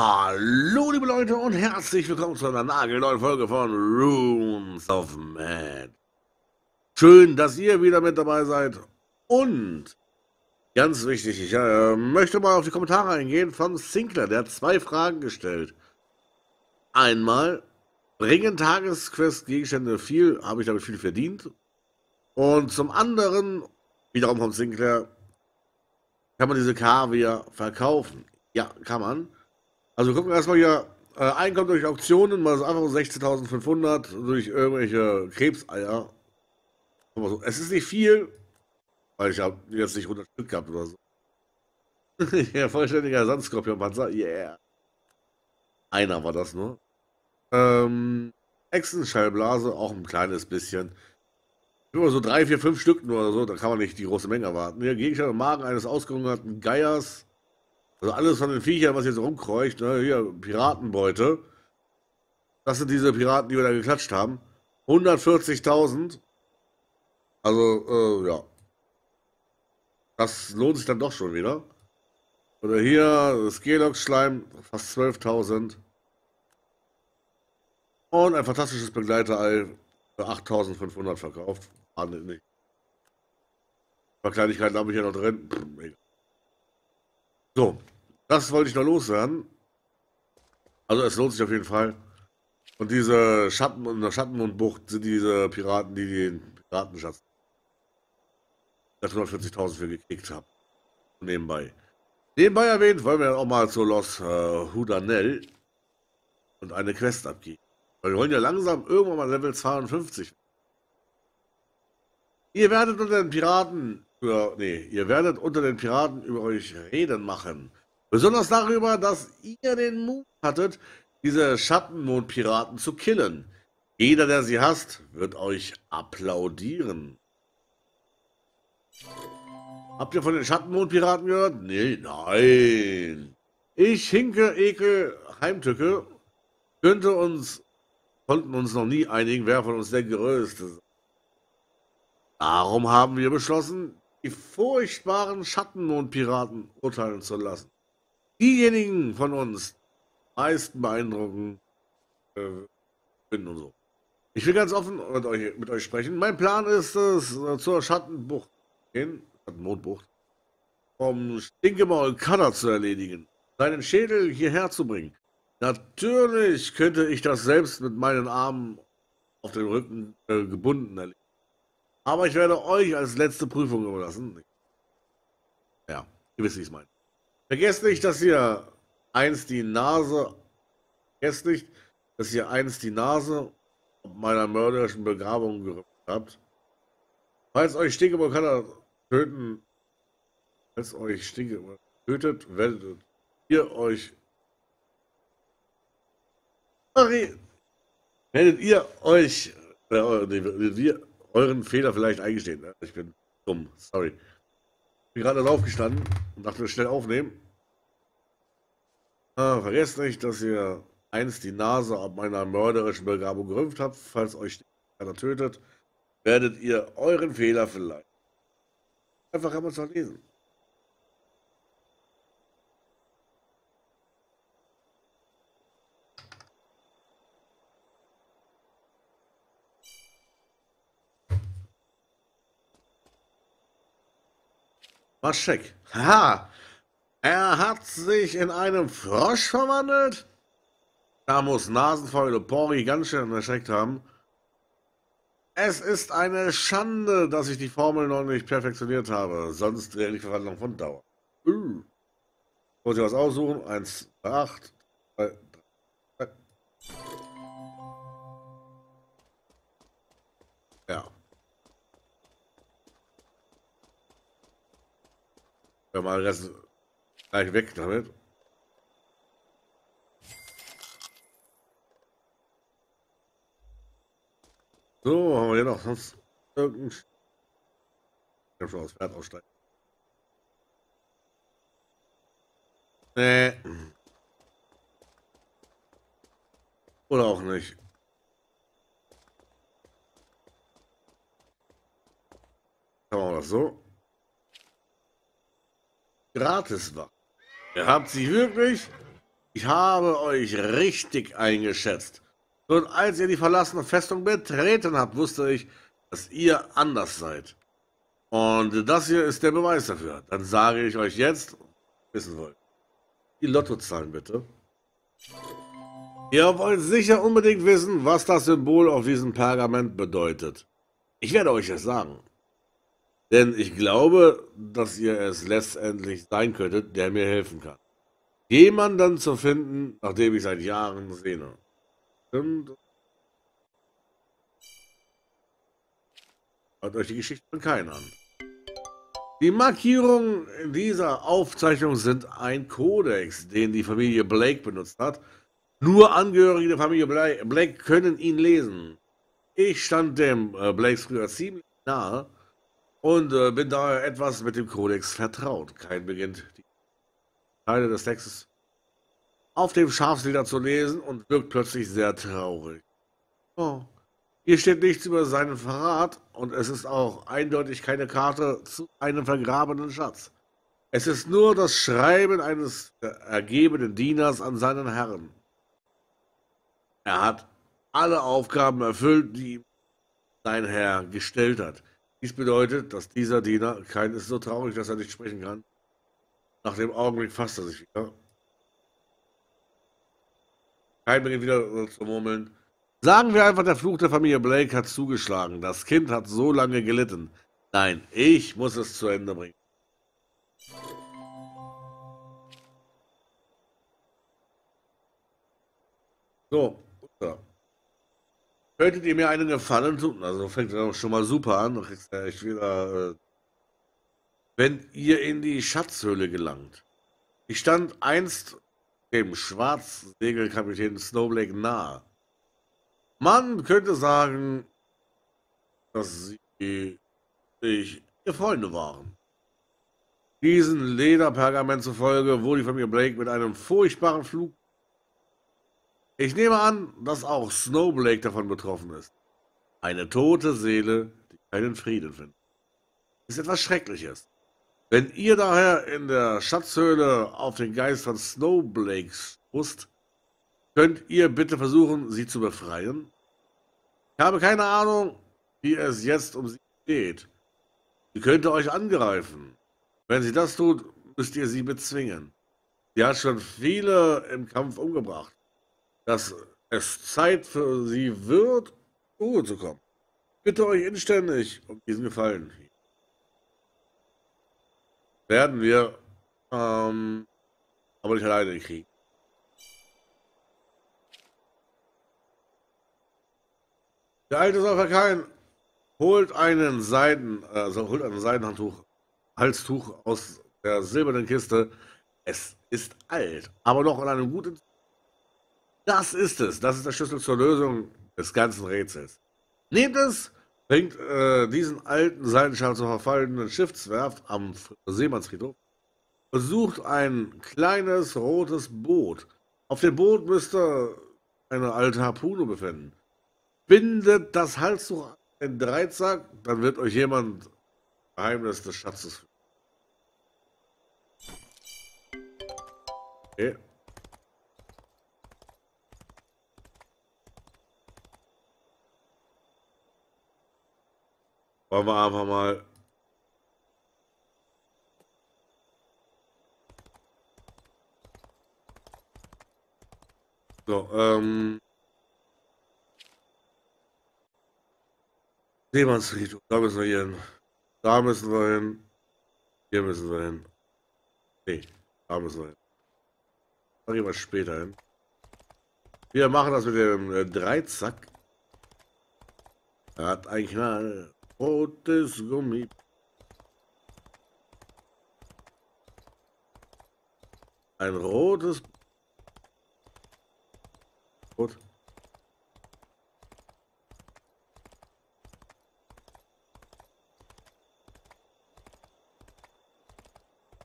Hallo liebe Leute und herzlich willkommen zu einer nagelneuen Folge von Runes of Mad. Schön, dass ihr wieder mit dabei seid und ganz wichtig, ich äh, möchte mal auf die Kommentare eingehen von Sinclair, der hat zwei Fragen gestellt. Einmal, bringen Tagesquest-Gegenstände viel, habe ich damit viel verdient? Und zum anderen, wiederum von Sinclair, kann man diese Kaviar verkaufen? Ja, kann man. Also gucken wir erstmal hier, äh, Einkommen durch Auktionen, mal so einfach 16.500 durch irgendwelche Krebseier. Es ist nicht viel, weil ich habe jetzt nicht 100 Stück gehabt oder so. ja, vollständiger Sandskorpion-Panzer, yeah. Einer war das nur. Ähm, Echsenschallblase, auch ein kleines bisschen. Nur so drei, vier, fünf Stück nur oder so, da kann man nicht die große Menge erwarten. Hier, Gegenstand im Magen eines ausgehungerten Geiers. Also alles von den Viechern, was jetzt rumkreucht, ne? hier Piratenbeute. Das sind diese Piraten, die wir da geklatscht haben. 140.000. Also, äh, ja. Das lohnt sich dann doch schon wieder. Oder hier, Skelox-Schleim, fast 12.000. Und ein fantastisches Begleiterei für 8.500 verkauft. Handelt nicht. Ein paar Kleinigkeiten habe ich ja noch drin. Pff, so, das wollte ich noch loswerden. Also es lohnt sich auf jeden Fall. Und diese Schatten und der Schattenmondbucht sind diese Piraten, die den Piratenschatz 640.000 für gekriegt haben. Nebenbei. Nebenbei erwähnt, wollen wir auch mal zu Los äh, Hudanel und eine Quest abgeben. Weil wir wollen ja langsam irgendwann mal Level 52. Ihr werdet unter den Piraten über, nee, ihr werdet unter den Piraten über euch reden machen. Besonders darüber, dass ihr den Mut hattet, diese Schattenmondpiraten zu killen. Jeder, der sie hasst, wird euch applaudieren. Habt ihr von den Schattenmondpiraten gehört? Nee, nein. Ich, Hinke, Ekel, Heimtücke, könnte uns, konnten uns noch nie einigen, wer von uns der Größte ist. Darum haben wir beschlossen, die furchtbaren Schattenmondpiraten urteilen zu lassen. Diejenigen von uns meisten beeindrucken äh, und so. Ich will ganz offen mit euch, mit euch sprechen. Mein Plan ist es, äh, zur Schattenbucht gehen, Schattenmondbucht, um Stinkemaul Kader zu erledigen, seinen Schädel hierher zu bringen. Natürlich könnte ich das selbst mit meinen Armen auf den Rücken äh, gebunden erledigen. Aber ich werde euch als letzte Prüfung überlassen. Ja, ihr wisst, wie ich es meine. Vergesst nicht, dass ihr einst die Nase, vergesst nicht, dass ihr einst die Nase meiner mörderischen Begabung gerüpft habt. Falls euch Stinkebulkaner töten, falls euch Stinke tötet, werdet ihr euch werdet ihr euch äh, wir, euren Fehler vielleicht eingestehen. Ne? Ich bin dumm, sorry. Ich bin gerade aufgestanden und dachte, schnell aufnehmen. Ah, vergesst nicht, dass ihr einst die Nase ab meiner mörderischen Begabung gerümpft habt. Falls euch einer tötet, werdet ihr euren Fehler vielleicht. Einfach einmal zu lesen. Maschek. Haha. Er hat sich in einen Frosch verwandelt? Da muss Nasenfäule Pori ganz schön erschreckt haben. Es ist eine Schande, dass ich die Formel noch nicht perfektioniert habe. Sonst wäre die Verwandlung von Dauer. Uh. Muss ich was aussuchen? 1, 8, 3, 3. Ja. Ja, mal das gleich weg damit. So, haben wir hier noch sonst irgendein... Ich kann schon aus Pferd aussteigen. Nee. Oder auch nicht. Machen wir das so gratis war. Ihr habt sie wirklich? Ich habe euch richtig eingeschätzt. Und als ihr die verlassene Festung betreten habt, wusste ich, dass ihr anders seid. Und das hier ist der Beweis dafür. Dann sage ich euch jetzt, wissen wollt. Die Lottozahlen bitte. Ihr wollt sicher unbedingt wissen, was das Symbol auf diesem Pergament bedeutet. Ich werde euch es sagen. Denn ich glaube, dass ihr es letztendlich sein könntet, der mir helfen kann. Jemanden zu finden, nachdem ich seit Jahren sehne. Stimmt. Hört euch die Geschichte von keinen an. Die Markierungen in dieser Aufzeichnung sind ein Kodex, den die Familie Blake benutzt hat. Nur Angehörige der Familie Blake können ihn lesen. Ich stand dem äh, Blakes früher ziemlich nahe und äh, bin daher etwas mit dem Kodex vertraut. Kein beginnt die Teile des Textes auf dem Schafsleder zu lesen und wirkt plötzlich sehr traurig. Oh. Hier steht nichts über seinen Verrat und es ist auch eindeutig keine Karte zu einem vergrabenen Schatz. Es ist nur das Schreiben eines ergebenen Dieners an seinen Herrn. Er hat alle Aufgaben erfüllt, die ihm sein Herr gestellt hat. Dies bedeutet, dass dieser Diener, kein ist so traurig, dass er nicht sprechen kann. Nach dem Augenblick fasst er sich wieder. Kein beginnt wieder zu murmeln. Sagen wir einfach, der Fluch der Familie Blake hat zugeschlagen. Das Kind hat so lange gelitten. Nein, ich muss es zu Ende bringen. So, so. Könntet ihr mir einen Gefallen tun? Also fängt er schon mal super an. Echt wieder... Äh, wenn ihr in die Schatzhöhle gelangt. Ich stand einst dem Schwarzsegelkapitän Snowblake nahe. Man könnte sagen, dass sie sich ihr Freunde waren. Diesen Lederpergament zufolge wurde die Familie Blake mit einem furchtbaren Flug. Ich nehme an, dass auch Snowblake davon betroffen ist. Eine tote Seele, die keinen Frieden findet. Ist etwas Schreckliches. Wenn ihr daher in der Schatzhöhle auf den Geist von Snowblakes stoßt, könnt ihr bitte versuchen, sie zu befreien? Ich habe keine Ahnung, wie es jetzt um sie geht. Sie könnte euch angreifen. Wenn sie das tut, müsst ihr sie bezwingen. Sie hat schon viele im Kampf umgebracht. Dass es Zeit für sie wird, Ruhe zu kommen. Bitte euch inständig um diesen Gefallen werden wir ähm, aber nicht alleine kriegen. Der alte Safakain holt einen Seiden, also holt ein Seidenhandtuch, Halstuch aus der silbernen Kiste. Es ist alt, aber noch in einem guten. Das ist es. Das ist der Schlüssel zur Lösung des ganzen Rätsels. Nehmt es bringt äh, diesen alten Seitenschal zur verfallenen Schiffswerft am Seemannsfriedhof und sucht ein kleines rotes Boot. Auf dem Boot müsste eine alte Harpune befinden. Bindet das Halstuch in Dreizack, dann wird euch jemand Geheimnis des Schatzes. Okay. Wollen wir einfach mal. So, ähm. Seemannsfriedhof, da müssen wir hin. Da müssen wir hin. Hier müssen wir hin. Nee, da müssen wir hin. Da gehen wir später hin. Wir machen das mit dem äh, Dreizack. Er hat eigentlich eine rotes Gummi. Ein rotes Rot.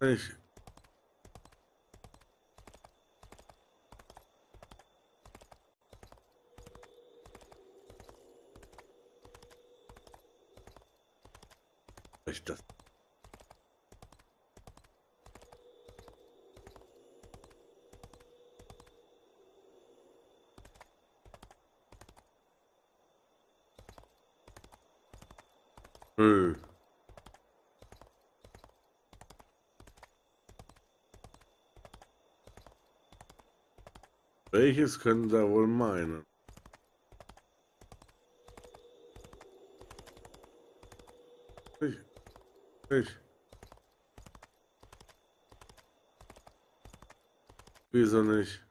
Ich ich das? Nö. Welches können da wohl meinen? Ich. Ich. Wieso nicht?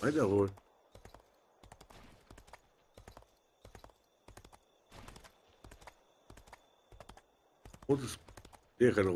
Weiterholen. Rotes. Nee, keine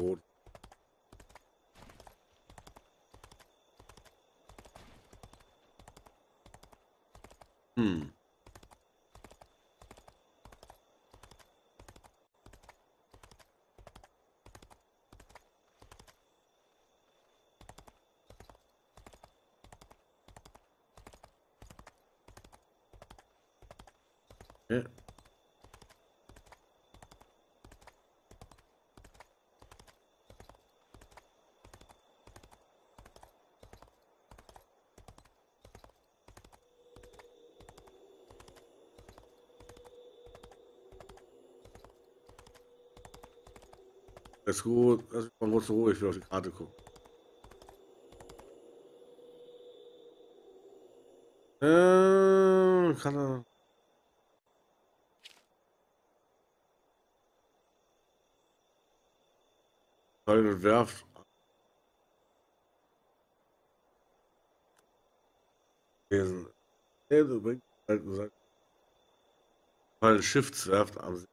Ist gut, das ist mal kurz ruhig, ich will auf die Karte gucken. Äh, kann er. Und werft. Lesen. Nee, du bringst halt. Fallen Schiffswerft am.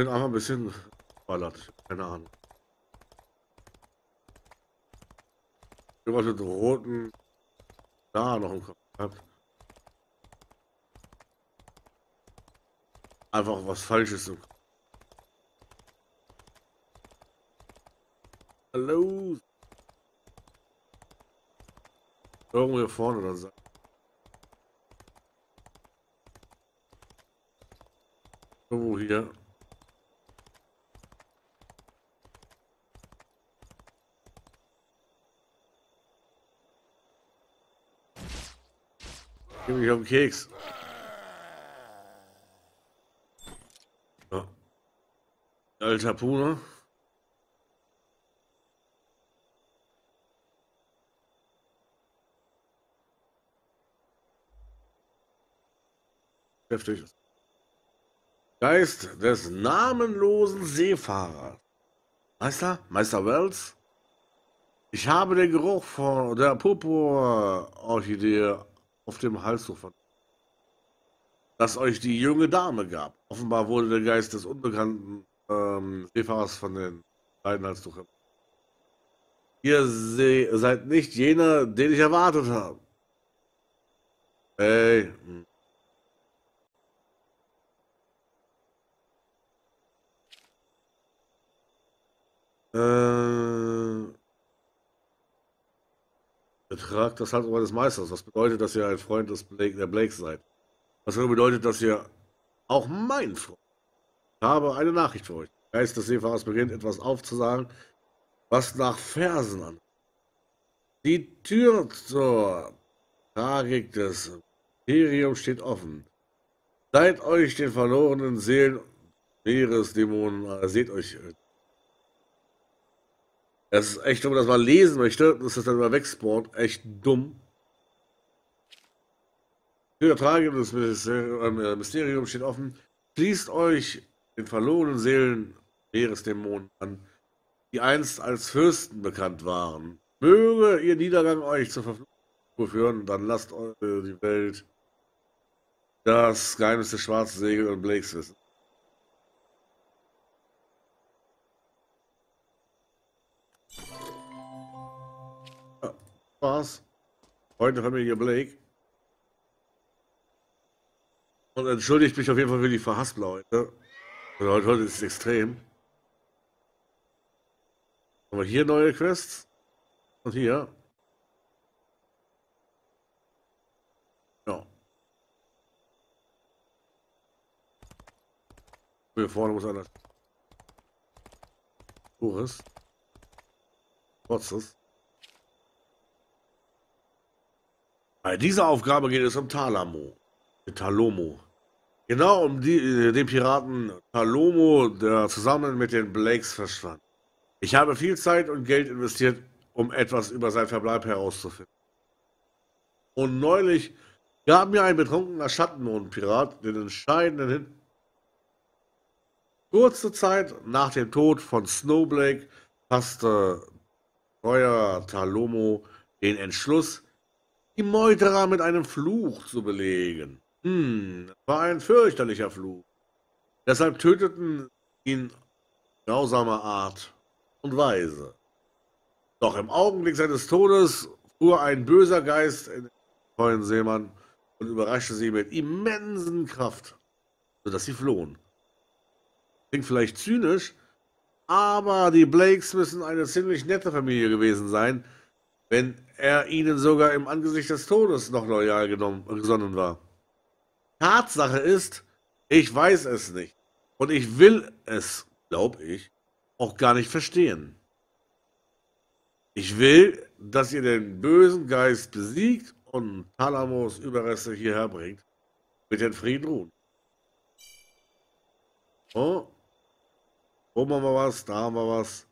Bin einfach ein bisschen ballert. Keine Ahnung. Ich was mit roten da noch im Kopf gehabt. Einfach was Falsches im Kopf. Hallo. Irgendwo hier vorne dann sein. Irgendwo hier. Geh mich auf den Keks. Ja. Alter Pune. Heftig. Geist des namenlosen Seefahrers. Meister? Meister Wells? Ich habe den Geruch von der Purpur-Orchidee auf dem Halstuch das euch die junge Dame gab. Offenbar wurde der Geist des unbekannten ähm, Seefahrers von den beiden Halstuch. Ihr seid nicht jener, den ich erwartet habe. Hey. Hm. Äh, Betragt das halt des Meisters. Was bedeutet, dass ihr ein Freund des Blake, der Blakes seid? Was bedeutet, dass ihr auch mein Freund. Ich habe eine Nachricht für euch. Der Geist des Seefahrers beginnt etwas aufzusagen, was nach Versen an. Die Tür zur Tragik des Imperiums steht offen. Seid euch den verlorenen Seelen Meeresdämonen, äh, seht euch das ist echt, wenn man das mal lesen möchte, dass das dann immer wegspawnt, echt dumm. Die Übertragung des äh, Mysterium steht offen. Schließt euch den verlorenen Seelen Meeresdämonen an, die einst als Fürsten bekannt waren. Möge ihr Niedergang euch zur Verfluchung führen, dann lasst eure die Welt das Geheimnis des schwarzen Segel und Blakes wissen. Freunde Familie Blake. Und entschuldigt mich auf jeden Fall für die Verhaspler heute. Heute, heute ist es extrem. Aber hier neue Quests. Und hier. Ja. Hier vorne muss einer. Boris. Trotzes. Bei dieser Aufgabe geht es um Talamo. Talomo. Genau um die, äh, den Piraten Talomo, der zusammen mit den Blakes verschwand. Ich habe viel Zeit und Geld investiert, um etwas über sein Verbleib herauszufinden. Und neulich gab mir ein betrunkener Schattenmondpirat den entscheidenden Hin. Kurze Zeit nach dem Tod von Snowblake fasste neuer Talomo den Entschluss, die Meuterer mit einem Fluch zu belegen. Hm, war ein fürchterlicher Fluch. Deshalb töteten ihn grausamer Art und Weise. Doch im Augenblick seines Todes fuhr ein böser Geist in den treuen Seemann und überraschte sie mit immensen Kraft, sodass sie flohen. Klingt vielleicht zynisch, aber die Blakes müssen eine ziemlich nette Familie gewesen sein, wenn er ihnen sogar im Angesicht des Todes noch loyal genommen, gesonnen war. Tatsache ist, ich weiß es nicht. Und ich will es, glaube ich, auch gar nicht verstehen. Ich will, dass ihr den bösen Geist besiegt und Talamos Überreste hierher bringt. Mit den Frieden ruhen. Oh. Oben haben wir was, da haben wir was.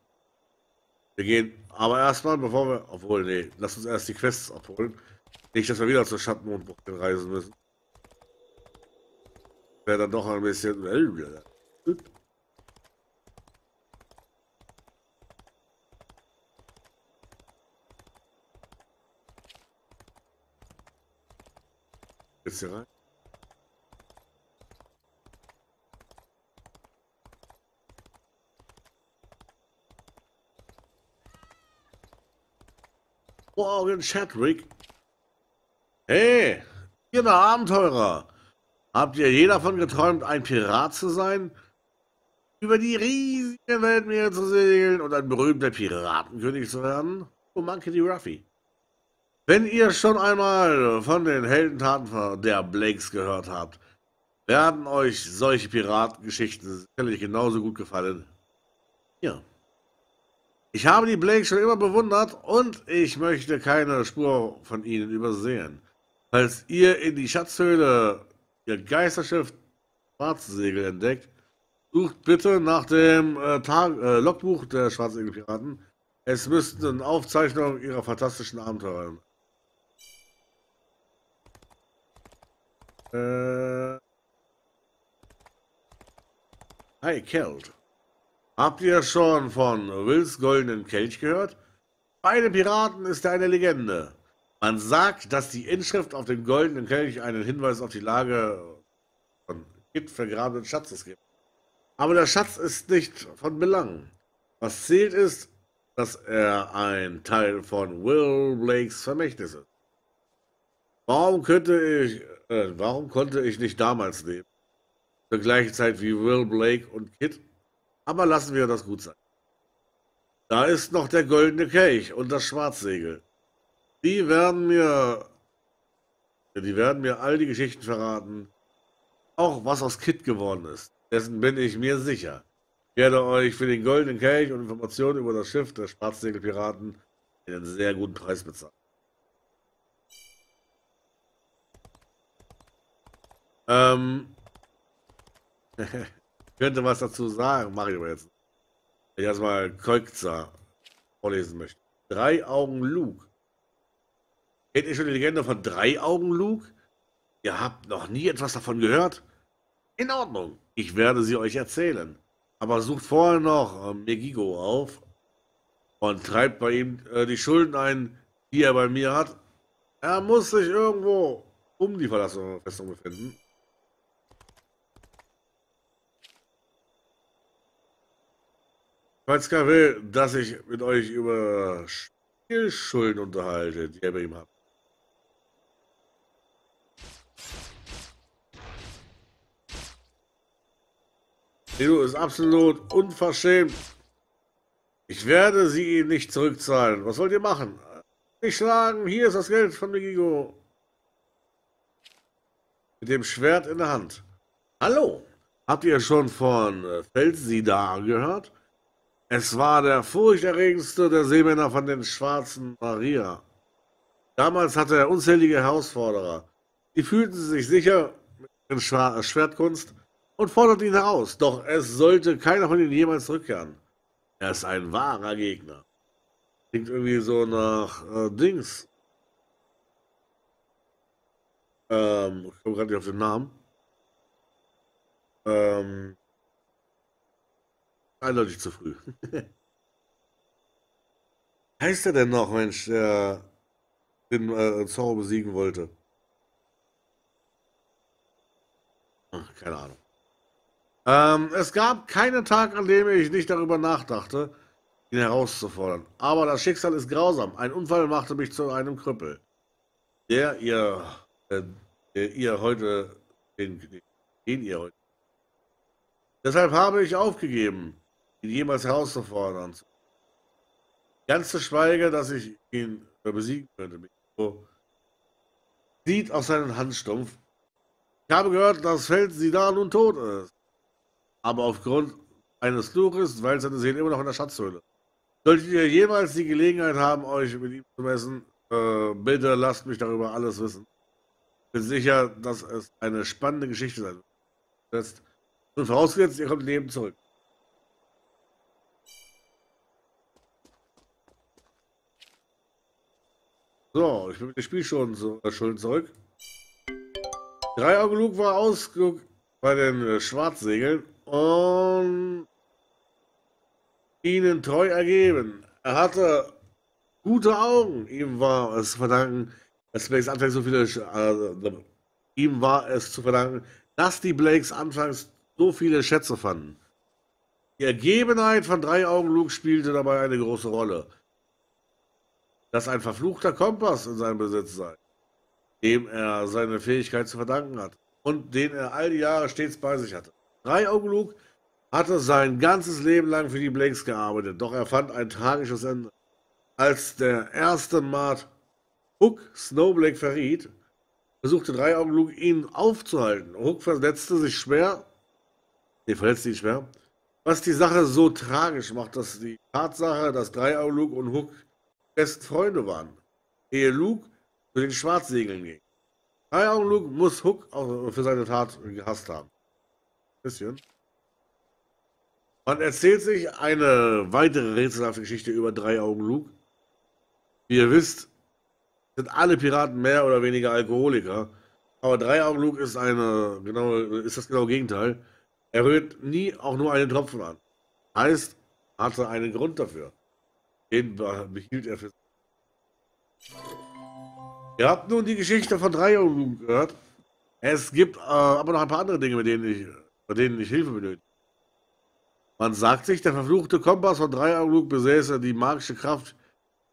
Wir gehen aber erstmal, bevor wir. Obwohl, nee, lass uns erst die Quests abholen. Nicht, dass wir wieder zur Schattenmondbucht reisen müssen. Wäre dann doch ein bisschen. Jetzt hier rein. Morgen Chadwick. Hey, ihr Abenteurer. Habt ihr je davon geträumt, ein Pirat zu sein? Über die riesige Weltmeere zu segeln und ein berühmter Piratenkönig zu werden? Oh, Monkey D. Ruffy. Wenn ihr schon einmal von den Heldentaten der Blakes gehört habt, werden euch solche Piratengeschichten sicherlich genauso gut gefallen. Ja. Ich habe die Blakes schon immer bewundert und ich möchte keine Spur von ihnen übersehen. Falls ihr in die Schatzhöhle ihr Geisterschiff Schwarzsegel entdeckt, sucht bitte nach dem äh, Tag, äh, Logbuch der Schwarzsegelpiraten. Es müssten Aufzeichnungen ihrer fantastischen Abenteuer Äh. Hi, Kelt. Habt ihr schon von Wills goldenen Kelch gehört? Bei den Piraten ist er eine Legende. Man sagt, dass die Inschrift auf dem goldenen Kelch einen Hinweis auf die Lage von Kit vergrabenen Schatzes gibt. Aber der Schatz ist nicht von Belang. Was zählt ist, dass er ein Teil von Will Blakes Vermächtnis ist. Warum könnte ich äh, warum konnte ich nicht damals leben? Zur gleichen Zeit wie Will, Blake und Kit. Aber lassen wir das gut sein. Da ist noch der goldene Kelch und das Schwarzsegel. Die werden mir, die werden mir all die Geschichten verraten. Auch was aus Kit geworden ist. Dessen bin ich mir sicher. Ich werde euch für den goldenen Kelch und Informationen über das Schiff der Schwarzsegelpiraten einen sehr guten Preis bezahlen. Ähm, könnte was dazu sagen, mache ich aber jetzt. Wenn ich erstmal Kolkza vorlesen möchte. Drei Augen Luke. Kennt ihr schon die Legende von Drei Augen Luke? Ihr habt noch nie etwas davon gehört? In Ordnung, ich werde sie euch erzählen. Aber sucht vorher noch äh, Megigo auf und treibt bei ihm äh, die Schulden ein, die er bei mir hat. Er muss sich irgendwo um die Verlassung Festung befinden. Falls will, dass ich mit euch über Spielschulden unterhalte, die er bei ihm habt. Lilo ist absolut unverschämt. Ich werde sie Ihnen nicht zurückzahlen. Was wollt ihr machen? Nicht schlagen. Hier ist das Geld von Megigo. Mit dem Schwert in der Hand. Hallo. Habt ihr schon von äh, Felsida gehört? Es war der furchterregendste der Seemänner von den Schwarzen Maria. Damals hatte er unzählige Herausforderer. Die fühlten sich sicher mit der Schwertkunst und forderten ihn heraus. Doch es sollte keiner von ihnen jemals zurückkehren. Er ist ein wahrer Gegner. Klingt irgendwie so nach äh, Dings. Ähm, ich komme gerade nicht auf den Namen. Ähm, eindeutig zu früh. heißt er denn noch, Mensch, der den äh, Zorro besiegen wollte? Ach, keine Ahnung. Ähm, es gab keinen Tag, an dem ich nicht darüber nachdachte, ihn herauszufordern. Aber das Schicksal ist grausam. Ein Unfall machte mich zu einem Krüppel. Der ihr, äh, der ihr heute, den, den ihr heute. Deshalb habe ich aufgegeben, ihn jemals herauszufordern. Ganz zu schweige, dass ich ihn besiegen könnte. Sieht auf seinen Handstumpf. Ich habe gehört, dass Feld sie da nun tot ist aber aufgrund eines Fluches, weil seine Seele immer noch in der Schatzhöhle. Solltet ihr jemals die Gelegenheit haben, euch mit ihm zu messen, äh, bitte lasst mich darüber alles wissen. Ich bin sicher, dass es eine spannende Geschichte sein wird. Und vorausgesetzt, ihr kommt Leben zurück. So, ich bin mit dem Spiel schon, zu, äh, schon zurück. Luke war ausgeguckt bei den äh, Schwarzsegeln und ihnen treu ergeben. Er hatte gute Augen. Ihm war es zu verdanken, dass Blakes anfangs so viele. Äh, ihm war es zu verdanken, dass die Blakes anfangs so viele Schätze fanden. Die Ergebenheit von drei Augen Luke spielte dabei eine große Rolle. Dass ein verfluchter Kompass in seinem Besitz sei, dem er seine Fähigkeit zu verdanken hat und den er all die Jahre stets bei sich hatte. Drei Augen Luke hatte sein ganzes Leben lang für die Blakes gearbeitet, doch er fand ein tragisches Ende. Als der erste Mart Hook Snowblake verriet, versuchte Drei Augen Luke ihn aufzuhalten. Hook verletzte sich schwer, nee, verletzte ihn schwer, was die Sache so tragisch macht, dass die Tatsache, dass Drei Augen Luke und Hook best Freunde waren, ehe Luke zu den Schwarzsegeln ging. Drei Augen Luke muss Hook auch für seine Tat gehasst haben. Bisschen. Man erzählt sich eine weitere rätselhafte Geschichte über drei Augen Luke. Wie ihr wisst, sind alle Piraten mehr oder weniger Alkoholiker. Aber drei Augen Luke ist eine genau ist das genaue Gegenteil. Er rührt nie auch nur einen Tropfen an. Heißt, hatte einen Grund dafür. Den behielt er für. Ihr habt nun die Geschichte von drei Luke gehört. Es gibt äh, aber noch ein paar andere Dinge, mit denen ich bei denen ich Hilfe benötige. Man sagt sich, der verfluchte Kompass von Dreiaugenlug besäße die magische Kraft,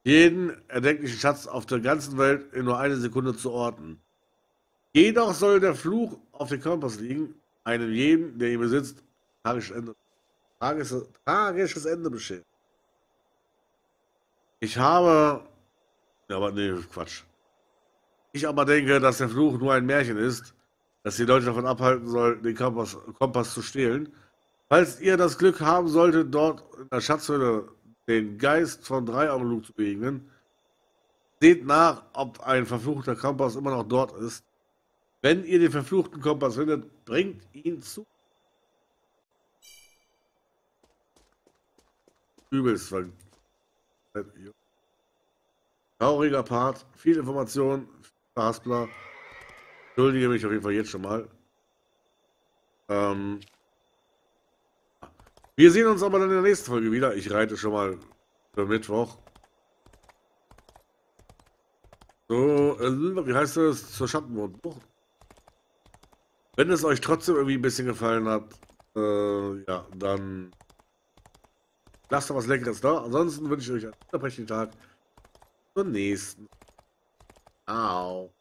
jeden erdenklichen Schatz auf der ganzen Welt in nur eine Sekunde zu orten. Jedoch soll der Fluch auf dem Kompass liegen, einem jeden, der ihn besitzt, tragisches Ende, tragisches, tragisches Ende bescheren. Ich habe. Ja, aber nee, Quatsch. Ich aber denke, dass der Fluch nur ein Märchen ist, das die Leute davon abhalten soll, den Kompass, Kompass zu stehlen. Falls ihr das Glück haben solltet, dort in der Schatzhöhle den Geist von Dreiaugenlug zu begegnen, seht nach, ob ein verfluchter Kompass immer noch dort ist. Wenn ihr den verfluchten Kompass findet, bringt ihn zu. Übelst. Trauriger Part, viel Information, Haspler. Entschuldige mich auf jeden Fall jetzt schon mal. Ähm, wir sehen uns aber dann in der nächsten Folge wieder. Ich reite schon mal für Mittwoch. So, äh, wie heißt das? Zur Schattenmondbucht. Wenn es euch trotzdem irgendwie ein bisschen gefallen hat, äh, ja, dann lasst doch was Leckeres da. Ansonsten wünsche ich euch einen unterbrechen Tag. Zum nächsten. Ciao.